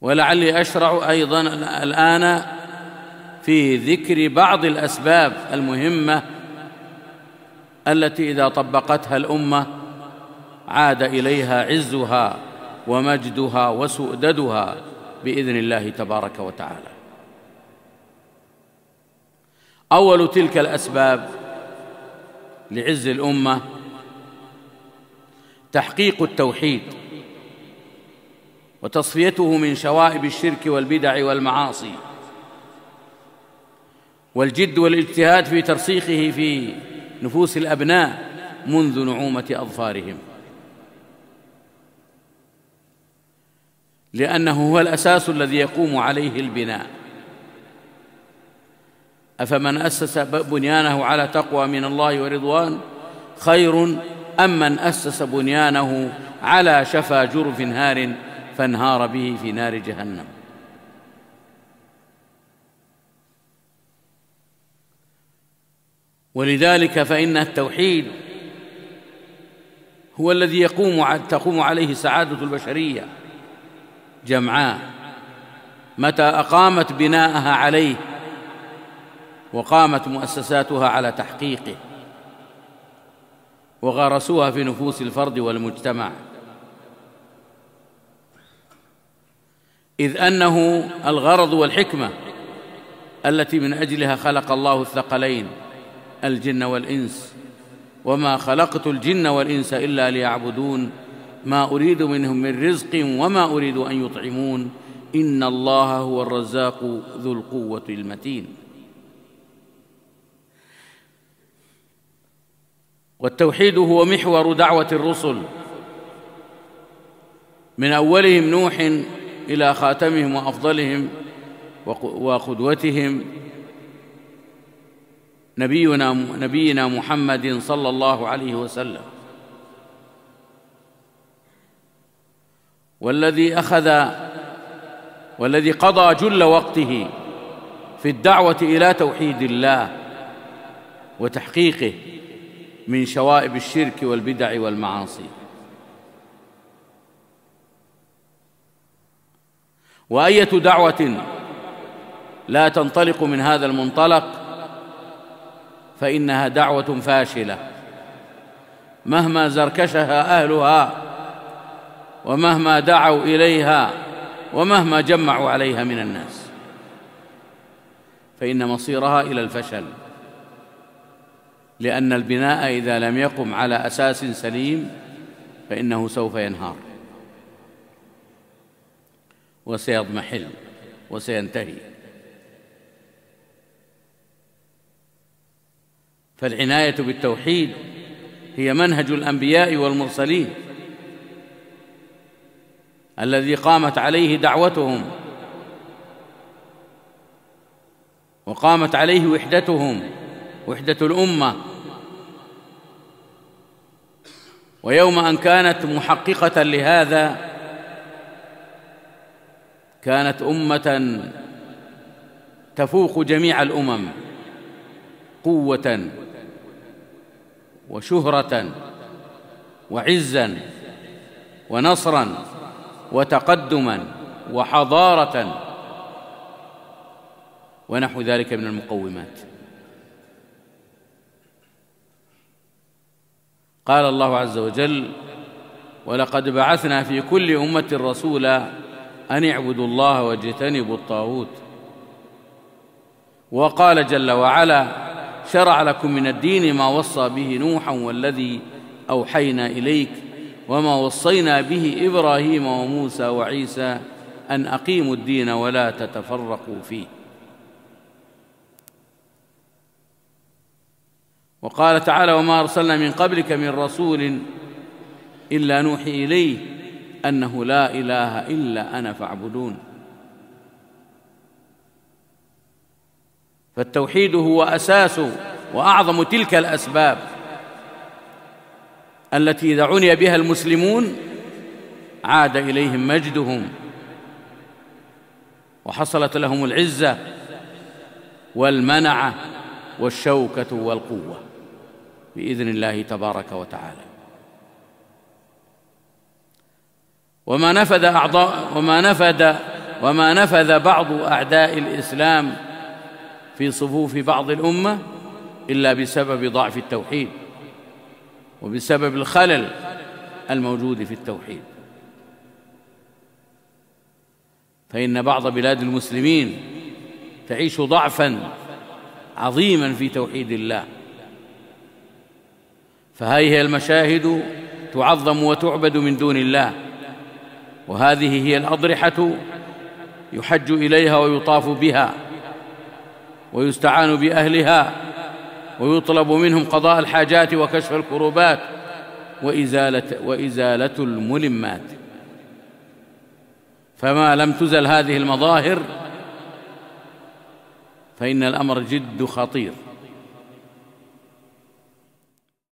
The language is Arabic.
ولعلي أشرع أيضا الآن في ذكر بعض الأسباب المهمة التي إذا طبقتها الأمة عاد إليها عزها ومجدها وسؤددها بإذن الله تبارك وتعالى. أول تلك الأسباب لعز الأمة تحقيق التوحيد. وتصفيته من شوائب الشرك والبدع والمعاصي والجد والاجتهاد في ترسيخه في نفوس الأبناء منذ نعومة أظفارهم. لأنه هو الأساس الذي يقوم عليه البناء. أفمن أسس بنيانه على تقوى من الله ورضوان خير أم من أسس بنيانه على شفا جرف هار فانهار به في نار جهنم. ولذلك فإن التوحيد هو الذي يقوم تقوم عليه سعادة البشرية. جمعاء متى أقامت بناءها عليه وقامت مؤسساتها على تحقيقه وغرسوها في نفوس الفرد والمجتمع. إذ أنه الغرض والحكمة التي من أجلها خلق الله الثقلين الجن والإنس. وما خلقت الجن والإنس إلا ليعبدون. ما أريد منهم من رزق وما أريد أن يطعمون. إن الله هو الرزاق ذو القوة المتين. والتوحيد هو محور دعوة الرسل. من أولهم نوح إلى خاتمهم وأفضلهم وقدوتهم. نبينا نبينا محمد صلى الله عليه وسلم. والذي أخذ والذي قضى جل وقته في الدعوة إلى توحيد الله وتحقيقه من شوائب الشرك والبدع والمعاصي. وأية دعوة لا تنطلق من هذا المنطلق فإنها دعوة فاشلة. مهما زركشها أهلها ومهما دعوا إليها ومهما جمعوا عليها من الناس فإن مصيرها إلى الفشل لأن البناء إذا لم يقم على أساس سليم فإنه سوف ينهار. وسيضمحل وسينتهي. فالعناية بالتوحيد هي منهج الأنبياء والمرسلين الذي قامت عليه دعوتهم وقامت عليه وحدتهم وحدة الأمة. ويوم أن كانت محققة لهذا كانت أمة تفوق جميع الأمم قوة وشهرة وعزا ونصرا وتقدما وحضارة ونحو ذلك من المقومات. قال الله عز وجل ولقد بعثنا في كل أمة رسولا أن اعبدوا الله واجتنبوا الطاغوت. وقال جل وعلا شرع لكم من الدين ما وصى به نوحا والذي أوحينا إليك وما وصينا به إبراهيم وموسى وعيسى أن أقيموا الدين ولا تتفرقوا فيه. وقال تعالى وما أرسلنا من قبلك من رسول إلا نوحي إليه أنه لا إله إلا أنا فاعبدون. فالتوحيد هو أساس وأعظم تلك الأسباب التي إذا عني بها المسلمون عاد إليهم مجدهم وحصلت لهم العزة والمنعة والشوكة والقوة بإذن الله تبارك وتعالى. وما نفد أعضاء وما نفد وما نفذ بعض أعداء الإسلام في صفوف بعض الأمة إلا بسبب ضعف التوحيد وبسبب الخلل الموجود في التوحيد. فإن بعض بلاد المسلمين تعيش ضعفا عظيما في توحيد الله. فهذه المشاهد تعظم وتعبد من دون الله. وهذه هي الأضرحة يحج إليها ويطاف بها ويستعان بأهلها ويطلب منهم قضاء الحاجات وكشف الكروبات وازاله وإزالة الملمات. فما لم تزل هذه المظاهر فإن الأمر جد خطير.